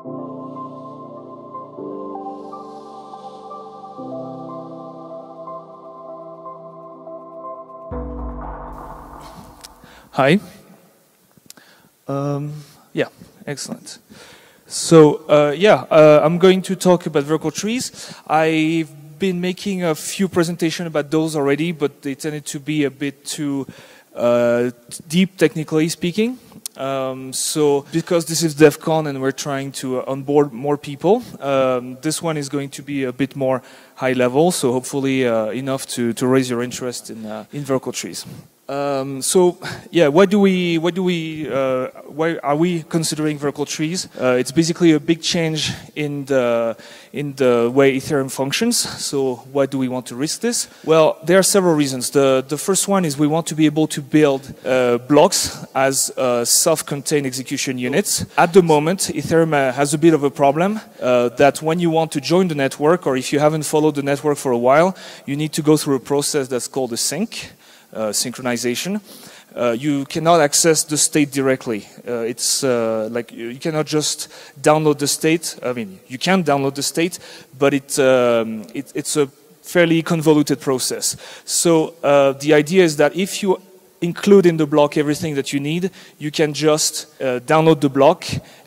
Hi. Um, yeah, excellent. So uh, yeah, uh, I'm going to talk about Verkle trees. I've been making a few presentations about those already, but they tended to be a bit too uh, deep, technically speaking. Um, so because this is Devcon and we're trying to onboard more people, um, this one is going to be a bit more high level, so hopefully uh, enough to, to raise your interest in, uh, in Verkle trees. Um, so, yeah, why do we, why do we, uh, why are we considering Verkle trees? Uh, it's basically a big change in the, in the way Ethereum functions. So, why do we want to risk this? Well, there are several reasons. The, the first one is we want to be able to build uh, blocks as uh, self-contained execution units. At the moment, Ethereum uh, has a bit of a problem uh, that when you want to join the network, or if you haven't followed the network for a while, you need to go through a process that's called a sync synchronization. Uh, you cannot access the state directly. Uh, it's uh, like you cannot just download the state. I mean, you can download the state, but it, um, it it's a fairly convoluted process. So uh, the idea is that if you include in the block everything that you need, you can just uh, download the block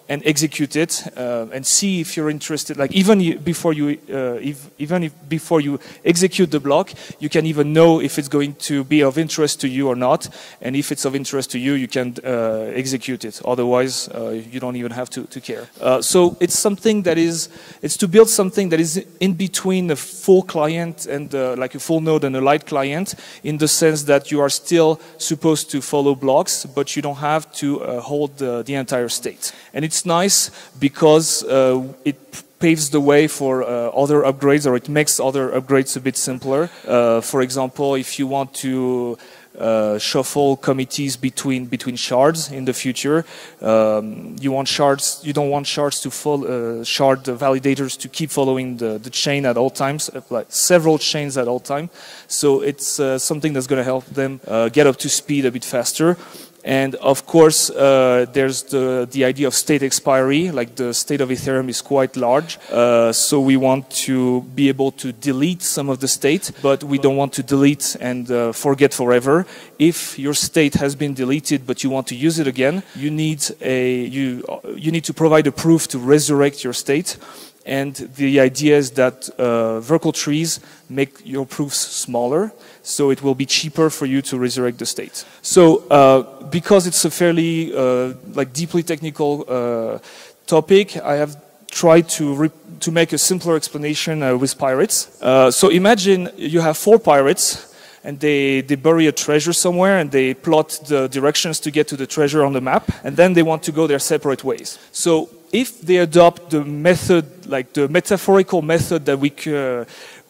and execute it uh, and see if you're interested. Like even before you, uh, if, even if before you execute the block, you can even know if it's going to be of interest to you or not. And if it's of interest to you, you can uh, execute it. Otherwise, uh, you don't even have to, to care. Uh, so it's something that is, it's to build something that is in between a full client and uh, like a full node and a light client, in the sense that you are still supposed to follow blocks, but you don't have to hold the, the entire state. And it's nice because uh, it paves the way for uh, other upgrades or it makes other upgrades a bit simpler. Uh, for example, if you want to uh, shuffle committees between between shards in the future. Um, you want shards. You don't want shards to follow, uh, shard validators to keep following the, the chain at all times, uh, like several chains at all time. So it's something that's going to help them get up to speed a bit faster. And of course, uh, there's the, the idea of state expiry, like the state of Ethereum is quite large. Uh, so we want to be able to delete some of the state, but we don't want to delete and uh, forget forever. If your state has been deleted, but you want to use it again, you need a, you, you need to provide a proof to resurrect your state. And the idea is that uh, Verkle trees make your proofs smaller, so it will be cheaper for you to resurrect the state. So uh, because it's a fairly uh, like deeply technical uh, topic, I have tried to to make a simpler explanation uh, with pirates. Uh, so imagine you have four pirates. And they, they bury a treasure somewhere and they plot the directions to get to the treasure on the map. And then they want to go their separate ways. So if they adopt the method, like the metaphorical method that we uh,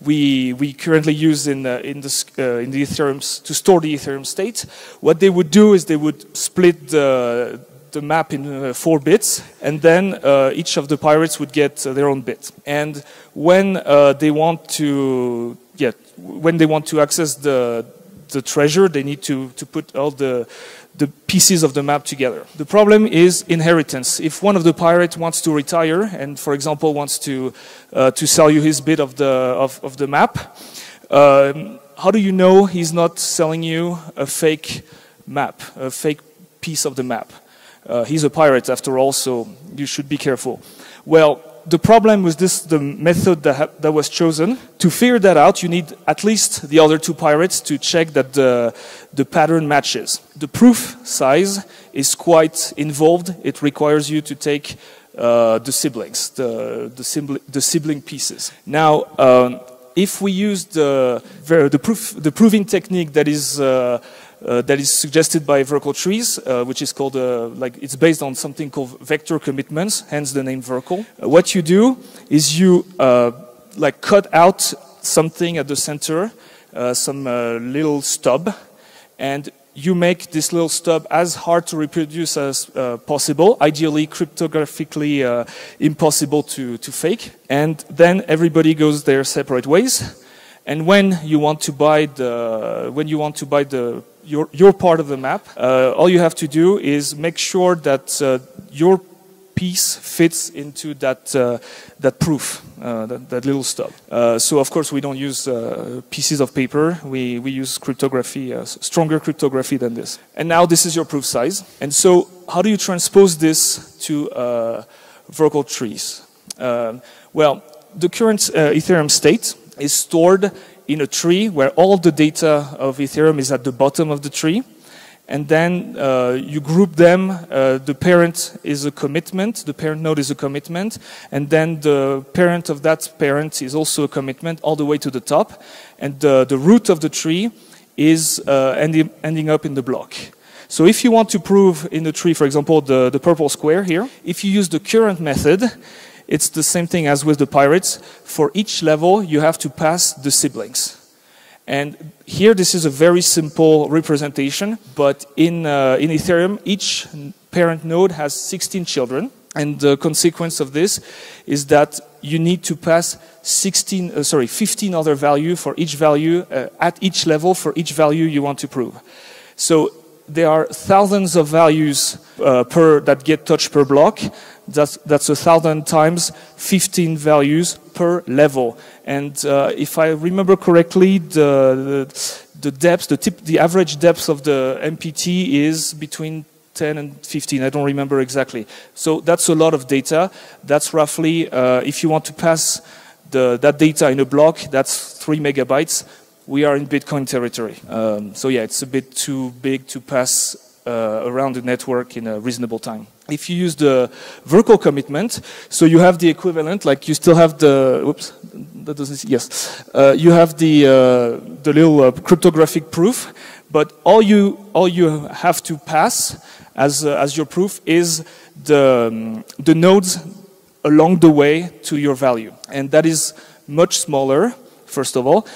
we we currently use in uh, in, the, uh, in the Ethereum to store the Ethereum state, what they would do is they would split the the map in uh, four bits, and then uh, each of the pirates would get uh, their own bit. And when they want to, yeah, when they want to access the the treasure, they need to to put all the the pieces of the map together. The problem is inheritance. If one of the pirates wants to retire and, for example, wants to, uh, to sell you his bit of the, of, of the map, um, how do you know he's not selling you a fake map, a fake piece of the map? Uh, he's a pirate after all, so you should be careful. Well, the problem with this, the method that, that was chosen, to figure that out, you need at least the other two pirates to check that the, the pattern matches. The proof size is quite involved. It requires you to take uh, the siblings, the, the, sibling, the sibling pieces. Now, um, if we use the, the, proof, the proving technique that is uh, uh, that is suggested by Verkle trees, uh, which is called, uh, like, it's based on something called vector commitments, hence the name Verkle. Uh, what you do is you, uh, like, cut out something at the center, uh, some little stub, and you make this little stub as hard to reproduce as possible, ideally cryptographically impossible to, to fake, and then everybody goes their separate ways. And when you want to buy the, when you want to buy the your, your part of the map. Uh, all you have to do is make sure that uh, your piece fits into that uh, that proof, uh, that, that, little stub. Uh, so of course we don't use uh, pieces of paper. We we use cryptography, stronger cryptography than this. And now this is your proof size. And so how do you transpose this to Verkle trees? Um, well, the current Ethereum state is stored in a tree where all the data of Ethereum is at the bottom of the tree and then uh, you group them. Uh, the parent is a commitment, the parent node is a commitment, and then the parent of that parent is also a commitment all the way to the top, and the, the root of the tree is uh, ending, ending up in the block. So if you want to prove in the tree, for example, the, the purple square here, if you use the current method, it's the same thing as with the pirates. For each level, you have to pass the siblings. And here, this is a very simple representation, but in, uh, in Ethereum, each parent node has 16 children. And the consequence of this is that you need to pass 16, uh, sorry, 15 other value for each value uh, at each level for each value you want to prove. So there are thousands of values uh, per that get touched per block. That's, that's a thousand times 15 values per level. And uh, if I remember correctly, the, the, the depth, the, tip, the average depth of the MPT is between 10 and 15. I don't remember exactly. So that's a lot of data. That's roughly, uh, if you want to pass the, that data in a block, that's three megabytes. We are in Bitcoin territory. Um, so yeah, it's a bit too big to pass uh, around the network in a reasonable time. If you use the Verkle commitment, so you have the equivalent, like you still have the, whoops, that doesn't, yes, uh, you have the, uh, the little uh, cryptographic proof, but all you, all you have to pass as, uh, as your proof is the, um, the nodes along the way to your value. And that is much smaller, first of all,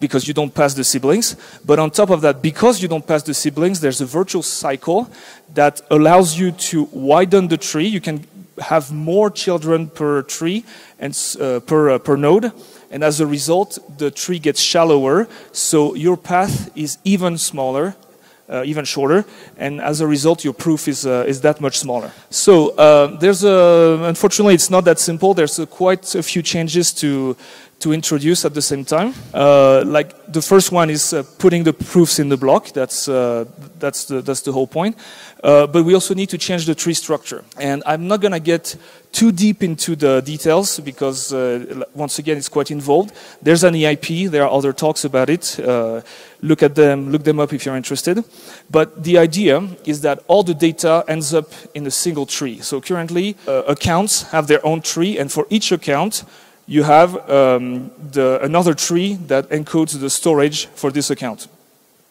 because you don't pass the siblings. But on top of that, because you don't pass the siblings, there's a virtual cycle that allows you to widen the tree. You can have more children per tree and uh, per, uh, per node. And as a result, the tree gets shallower. So your path is even smaller uh, even shorter, and as a result, your proof is uh, is that much smaller. So uh, there's a unfortunately, it's not that simple. There's a, quite a few changes to to introduce at the same time. Uh, like the first one is uh, putting the proofs in the block. That's uh, that's the that's the whole point. Uh, but we also need to change the tree structure. And I'm not going to get too deep into the details because uh, once again it's quite involved. There's an EIP. There are other talks about it. Uh, look at them. Look them up if you're interested. But the idea is that all the data ends up in a single tree. So currently accounts have their own tree, and for each account you have um, the, another tree that encodes the storage for this account.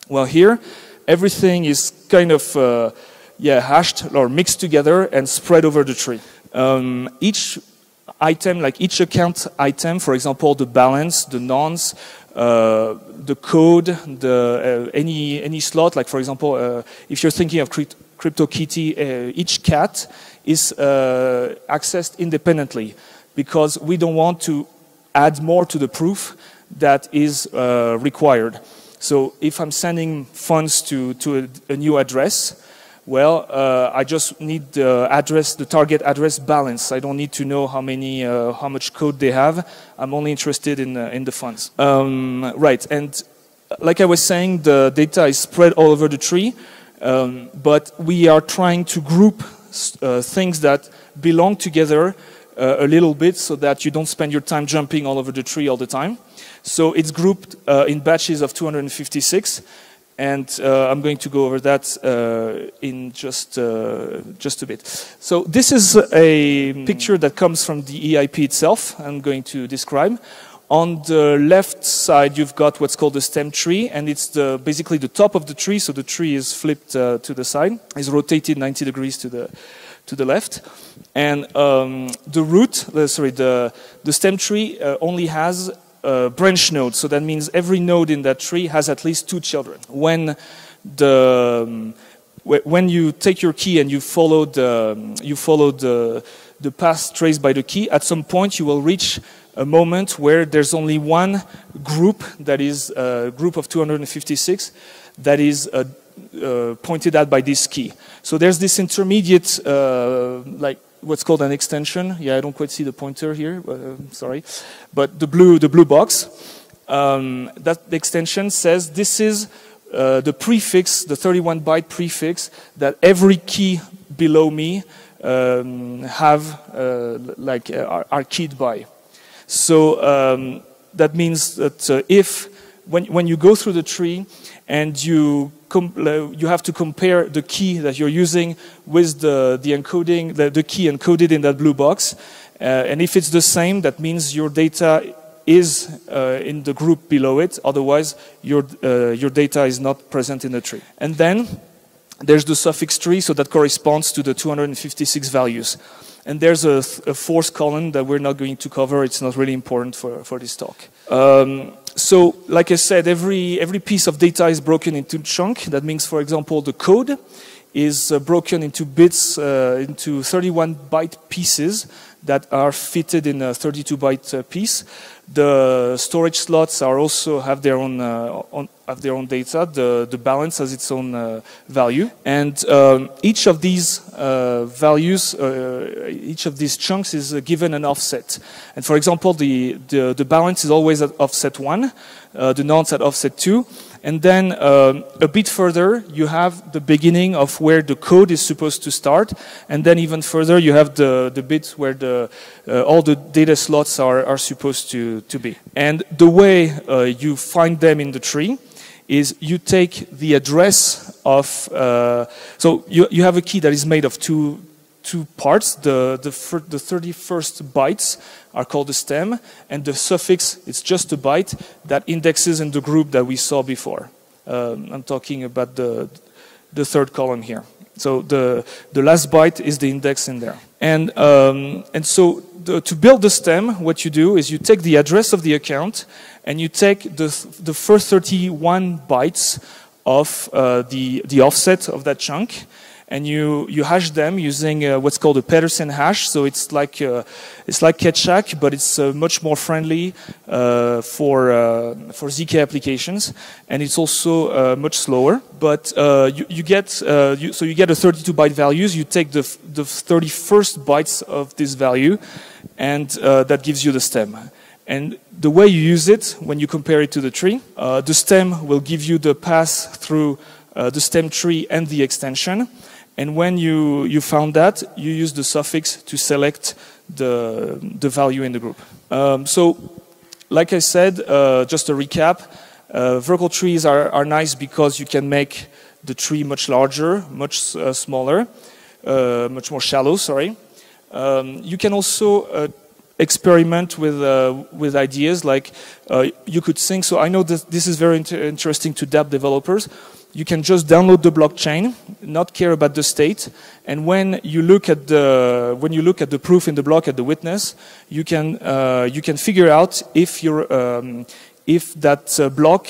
Well, here, everything is kind of uh, yeah, hashed or mixed together and spread over the tree. Um, each item, like each account item, for example, the balance, the nonce, uh, the code, the, uh, any, any slot, like for example, uh, if you're thinking of crypt CryptoKitty, uh, each cat is uh, accessed independently because we don't want to add more to the proof that is uh, required. So if I'm sending funds to, to a, a new address, well, uh, I just need the address, the target address balance. I don't need to know how many, uh, how much code they have. I'm only interested in, uh, in the funds. Um, right, and like I was saying, the data is spread all over the tree, um, but we are trying to group uh, things that belong together uh, a little bit so that you don't spend your time jumping all over the tree all the time. So it's grouped uh, in batches of 256, and uh, I'm going to go over that uh, in just uh, just a bit. So this is a picture that comes from the EIP itself. I'm going to describe. On the left side, you've got what's called the stem tree, and it's the, basically the top of the tree. So the tree is flipped uh, to the side, is rotated 90 degrees to the to the left. And um, the root, uh, sorry, the, the stem tree uh, only has a branch node. So that means every node in that tree has at least two children. When the um, when you take your key and you follow the um, you follow the the path traced by the key, at some point you will reach a moment where there's only one group that is a group of 256 that is uh, uh, pointed at by this key. So there's this intermediate uh, like what's called an extension. Yeah, I don't quite see the pointer here. Uh, sorry, but the blue the blue box. Um, that the extension says this is uh, the prefix, the 31 byte prefix that every key below me um, have uh, like uh, are, are, keyed by. So um, that means that uh, if when when you go through the tree and you you have to compare the key that you're using with the, the encoding, the, the key encoded in that blue box. Uh, and if it's the same, that means your data is uh, in the group below it. Otherwise, your, uh, your data is not present in the tree. And then there's the suffix tree, so that corresponds to the 256 values. And there's a, a fourth column that we're not going to cover. It's not really important for, for this talk. Um, so, like I said, every, every piece of data is broken into chunk. That means, for example, the code is uh, broken into bits, uh, into 31 byte pieces that are fitted in a 32 byte uh, piece. The storage slots are also have their own, uh, on, have their own data. The, the balance has its own uh, value. And um, each of these values, each of these chunks is given an offset. And for example, the, the, the balance is always at offset 1, the nonce at offset 2. And then um, a bit further, you have the beginning of where the code is supposed to start. And then even further, you have the, the bit where the, uh, all the data slots are, are supposed to, to be. And the way uh, you find them in the tree is you take the address of, uh, so you, you have a key that is made of two, two parts. The, the, the 31st bytes are called the stem, and the suffix is just a byte that indexes in the group that we saw before. Um, I'm talking about the, the third column here. So the, the last byte is the index in there. And, um, and so the, to build the stem, what you do is you take the address of the account and you take the, the first 31 bytes of uh, the, the offset of that chunk and you, you hash them using uh, what's called a Pedersen hash. So it's like uh, it's like Keccak, but it's uh, much more friendly uh, for uh, for zk applications, and it's also uh, much slower. But you, you, get you, so you get a 32 byte values. You take the the 31st bytes of this value, and that gives you the stem. And the way you use it, when you compare it to the tree, the stem will give you the path through the stem tree and the extension. And when you, you found that, you use the suffix to select the, the value in the group. Um, so, like I said, uh, just a recap, uh, Verkle trees are, are nice because you can make the tree much larger, much uh, smaller, uh, much more shallow, sorry. Um, you can also uh, experiment with, uh, with ideas like you could think, so I know that this is very inter interesting to dApp developers, you can just download the blockchain, not care about the state, and when you look at the when you look at the proof in the block at the witness, you can uh, you can figure out if you're um, if that uh, block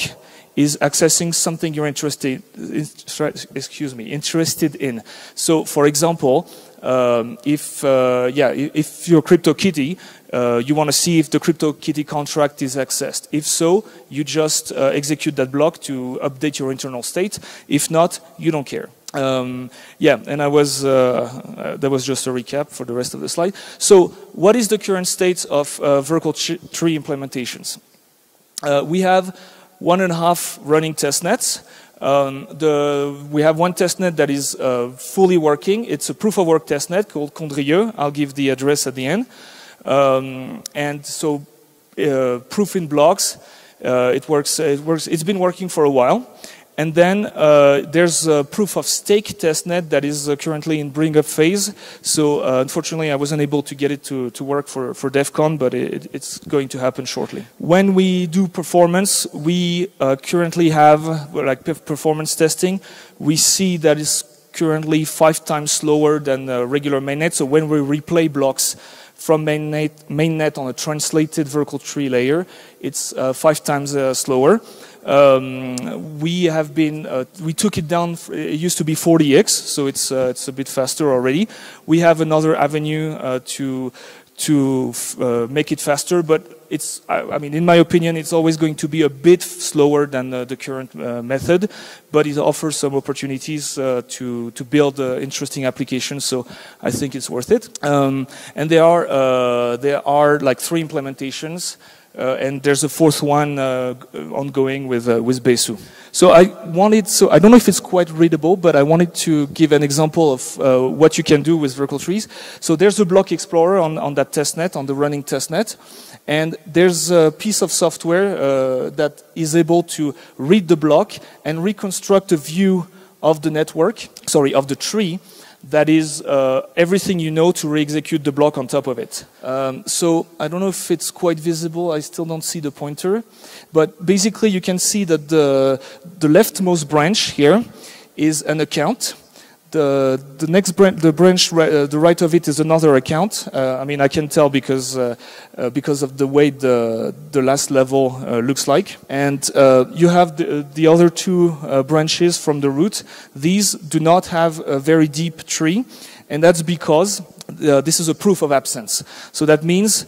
is accessing something you're interested in, excuse me interested in. So, for example, um, if uh, yeah if you're CryptoKitty uh, you want to see if the CryptoKitty contract is accessed. If so, you just uh, execute that block to update your internal state. If not, you don't care. Um, yeah, and I was, uh, uh that was just a recap for the rest of the slide. So what is the current state of uh, Verkle tree implementations? Uh, we have one and a half running test nets. Um, the, we have one testnet that is fully working. It's a proof of work testnet called Condrieu. I'll give the address at the end. Um, and so uh, proof in blocks, uh, it works. It works. It's been working for a while. And then uh, there's a proof of stake testnet that is uh, currently in bring up phase. So uh, unfortunately, I wasn't able to get it to, to work for, for Devcon, but it, it's going to happen shortly. When we do performance, we uh, currently have like performance testing. We see that it's currently five times slower than the regular mainnet. So when we replay blocks, from mainnet, mainnet on a translated Verkle tree layer. It's uh, five times uh, slower. Um, we have been, uh, we took it down, it used to be 40x, so it's, uh, it's a bit faster already. We have another avenue uh, to, to uh, make it faster, but it's, I, I, mean, in my opinion, it's always going to be a bit slower than uh, the current uh, method, but it offers some opportunities uh, to to build interesting applications. So I think it's worth it. Um, and there are there are like three implementations. And there's a fourth one ongoing with with Besu. So I wanted, so I don't know if it's quite readable, but I wanted to give an example of uh, what you can do with Verkle trees. So there's a block explorer on, on that testnet, on the running testnet, and there's a piece of software uh, that is able to read the block and reconstruct a view of the network, sorry, of the tree, that is uh, everything you know to re-execute the block on top of it. Um, so I don't know if it's quite visible. I still don't see the pointer. But basically you can see that the, the leftmost branch here is an account the the next branch, the branch uh, the right of it is another account. Uh, I mean, I can tell because uh, uh because of the way the the last level uh, looks like. And uh, you have the the other two branches from the root. These do not have a very deep tree, and that's because this is a proof of absence. So that means.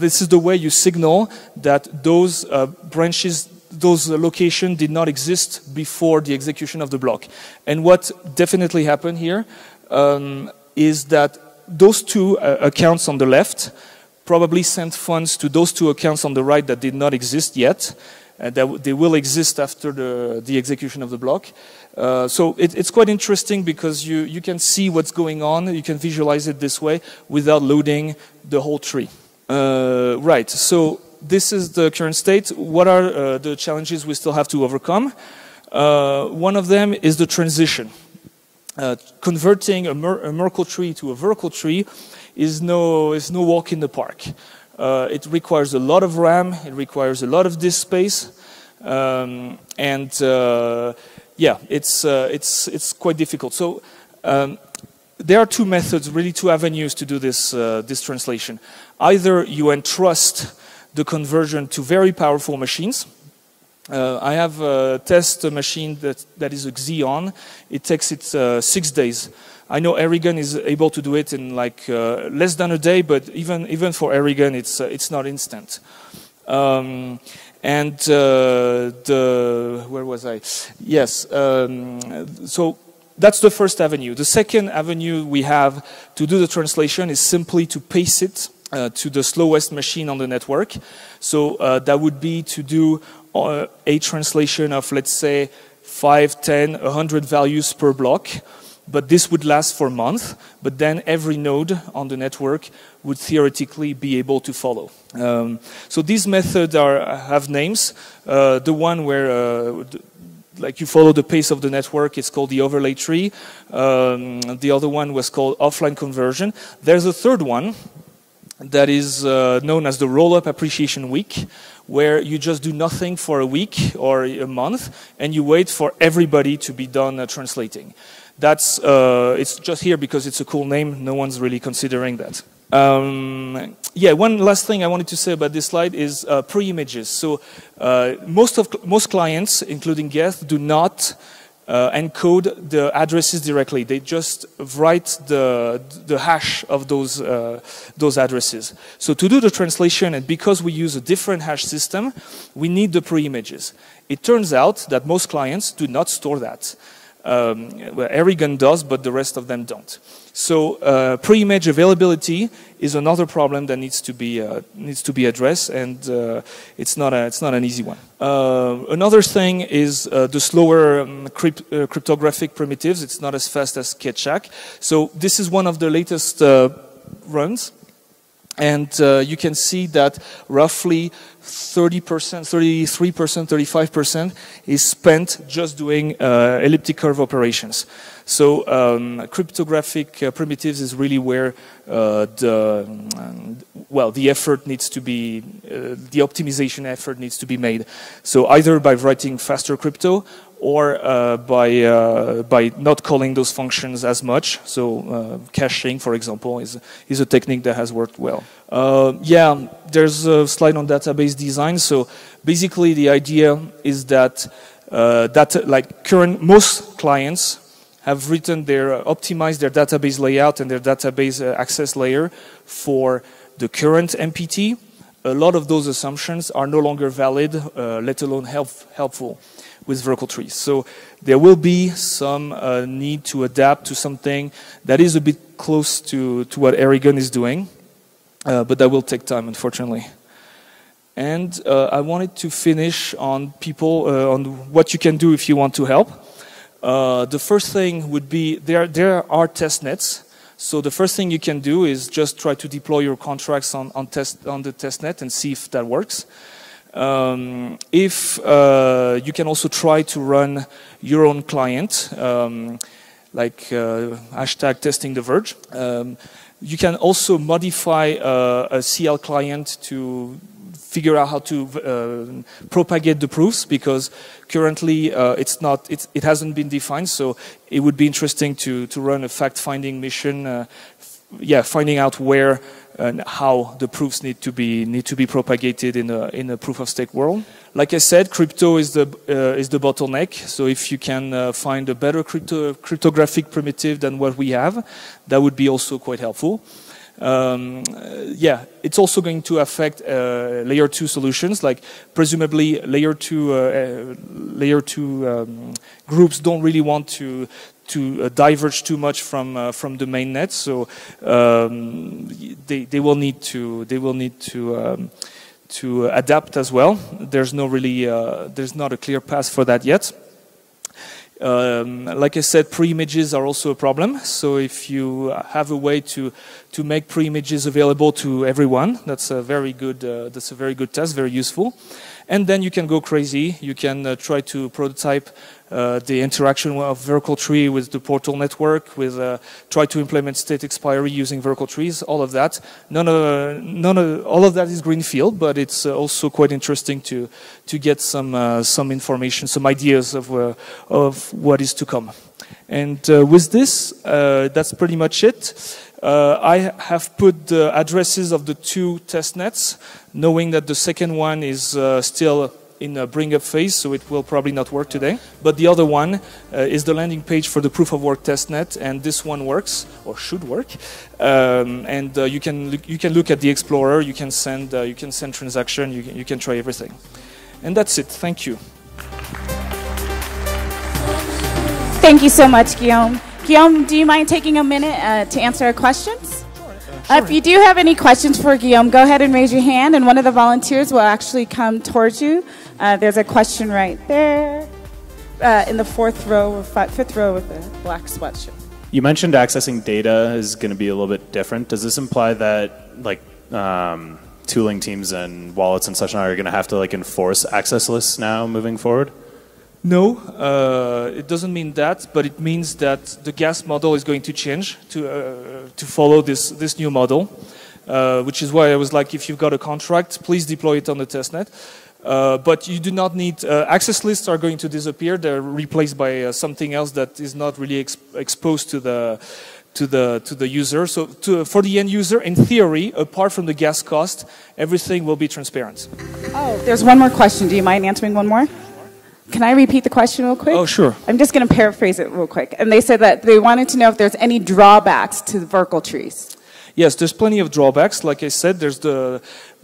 this is the way you signal that those branches those locations did not exist before the execution of the block. And what definitely happened here um, is that those two uh, accounts on the left probably sent funds to those two accounts on the right that did not exist yet. Uh, that they will exist after the, the execution of the block. Uh, so it, it's quite interesting because you, you can see what's going on, you can visualize it this way without loading the whole tree. Uh, right, so this is the current state. What are uh, the challenges we still have to overcome? Uh, one of them is the transition. Uh, converting a, a, Merkle tree to a Verkle tree is no, is no walk in the park. Uh, it requires a lot of RAM, it requires a lot of disk space, um, and uh, yeah, it's, uh, it's, it's quite difficult. So um, there are two methods, really two avenues to do this, this translation. Either you entrust the conversion to very powerful machines. Uh, I have a test machine that, that is a Xeon. It takes it uh, six days. I know Erigon is able to do it in like uh, less than a day, but even even for Erigon, it's uh, it's not instant. Um, and uh, the where was I? Yes. Um, so that's the first avenue. The second avenue we have to do the translation is simply to pace it uh, to the slowest machine on the network. So uh, that would be to do uh, a translation of, let's say, 5, 10, 100 values per block. But this would last for a month. But then every node on the network would theoretically be able to follow. Um, so these methods have names. Uh, the one where uh, like you follow the pace of the network, it's called the overlay tree. Um, the other one was called offline conversion. There's a third one, that is uh, known as the roll-up appreciation week, where you just do nothing for a week or a month, and you wait for everybody to be done uh, translating. That's uh, it's just here because it's a cool name. No one's really considering that. Um, yeah, one last thing I wanted to say about this slide is uh, pre-images. So uh, most of most clients, including Geth, do not uh, encode the addresses directly. They just write the, the hash of those, uh, those addresses. So to do the translation, and because we use a different hash system, we need the pre-images. It turns out that most clients do not store that. Um, well, Erigon does, but the rest of them don't. So uh, pre-image availability is another problem that needs to be uh, needs to be addressed, and uh, it's not a, it's not an easy one. Uh, another thing is uh, the slower um, crypt uh, cryptographic primitives. It's not as fast as Keccak. So this is one of the latest runs. And you can see that roughly 30%, 33%, 35% is spent just doing uh, elliptic curve operations. So um, cryptographic uh, primitives is really where uh, the um, well the effort needs to be uh, the optimization effort needs to be made. So either by writing faster crypto or uh, by uh, by not calling those functions as much. So caching, for example, is is a technique that has worked well. Yeah, there's a slide on database design. So basically, the idea is that that like current most clients have written their, uh, optimized their database layout and their database uh, access layer for the current MPT. a lot of those assumptions are no longer valid, uh, let alone help, helpful with Verkle trees. So there will be some uh, need to adapt to something that is a bit close to, to what Erigon is doing, uh, but that will take time, unfortunately. And uh, I wanted to finish on people, uh, on what you can do if you want to help. Uh, the first thing would be there, there are test nets. So the first thing you can do is just try to deploy your contracts on, on, test, on the test net and see if that works. Um, if uh, you can also try to run your own client, um, like uh, hashtag testing the verge. Um, you can also modify uh, a CL client to figure out how to uh, propagate the proofs because currently uh, it's not it's, it hasn't been defined. So it would be interesting to to run a fact-finding mission uh, yeah finding out where and how the proofs need to be need to be propagated in a in a proof of stake world. Like I said crypto is the uh, is the bottleneck. So if you can uh, find a better crypto cryptographic primitive than what we have that would be also quite helpful. Um, yeah, it's also going to affect uh, layer two solutions. Like presumably, layer two uh, uh, layer two um, groups don't really want to to uh, diverge too much from uh, from the main net, so um, they they will need to they will need to. Um, to adapt as well. There's no really, uh, there's not a clear path for that yet. Um, like I said, pre-images are also a problem. So if you have a way to to make pre-images available to everyone, that's a very good uh, that's a very good test, very useful. And then you can go crazy. You can uh, try to prototype uh, the interaction of Verkle tree with the portal network, with uh, try to implement state expiry using Verkle trees, all of that. None of, none of, all of that is greenfield, but it's uh, also quite interesting to, to get some, uh, some information, some ideas of, uh, of what is to come. And with this, that's pretty much it. Uh, I have put the addresses of the two test nets, knowing that the second one is uh, still in a bring up phase, so it will probably not work today. But the other one uh, is the landing page for the proof of work testnet, and this one works or should work. Um, and uh, you can look, you can look at the Explorer, you can send uh, you can send transaction, you can, you can try everything. And that's it. Thank you. Thank you so much, Guillaume. Guillaume, do you mind taking a minute uh, to answer our questions? Sure. Uh, if you do have any questions for Guillaume, go ahead and raise your hand, and one of the volunteers will actually come towards you. Uh, there's a question right there uh, in the fourth row, fifth row with the black sweatshirt. You mentioned accessing data is going to be a little bit different. Does this imply that like um, tooling teams and wallets and such now are going to have to like enforce access lists now moving forward? No, uh, it doesn't mean that, but it means that the gas model is going to change to, uh, to follow this, this new model, uh, which is why I was like, if you've got a contract, please deploy it on the testnet. Uh, but you do not need, uh, access lists are going to disappear. They're replaced by uh, something else that is not really ex exposed to the, to the, to the user. So to, for the end user, in theory, apart from the gas cost, everything will be transparent. Oh, there's one more question. Do you mind answering one more? Can I repeat the question real quick? Oh, sure. I'm just going to paraphrase it real quick. And they said that they wanted to know if there's any drawbacks to the Verkle trees. Yes, there's plenty of drawbacks. Like I said, there's the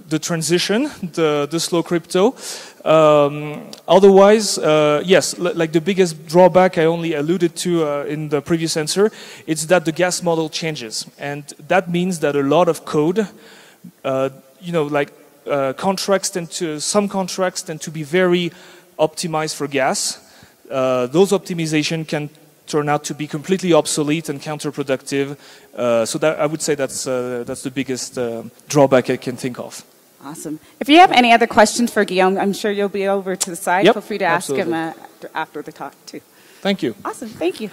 the transition, the the slow crypto. Um, otherwise, uh, yes, like the biggest drawback I only alluded to uh, in the previous answer, it's that the gas model changes, and that means that a lot of code, uh, you know, like uh, contracts tend to some contracts tend to be very optimized for gas, uh, those optimization can turn out to be completely obsolete and counterproductive. Uh, so that, I would say that's, uh, that's the biggest uh, drawback I can think of. Awesome. If you have any other questions for Guillaume, I'm sure you'll be over to the side. Yep, Feel free to ask absolutely. him uh, after the talk, too. Thank you. Awesome. Thank you.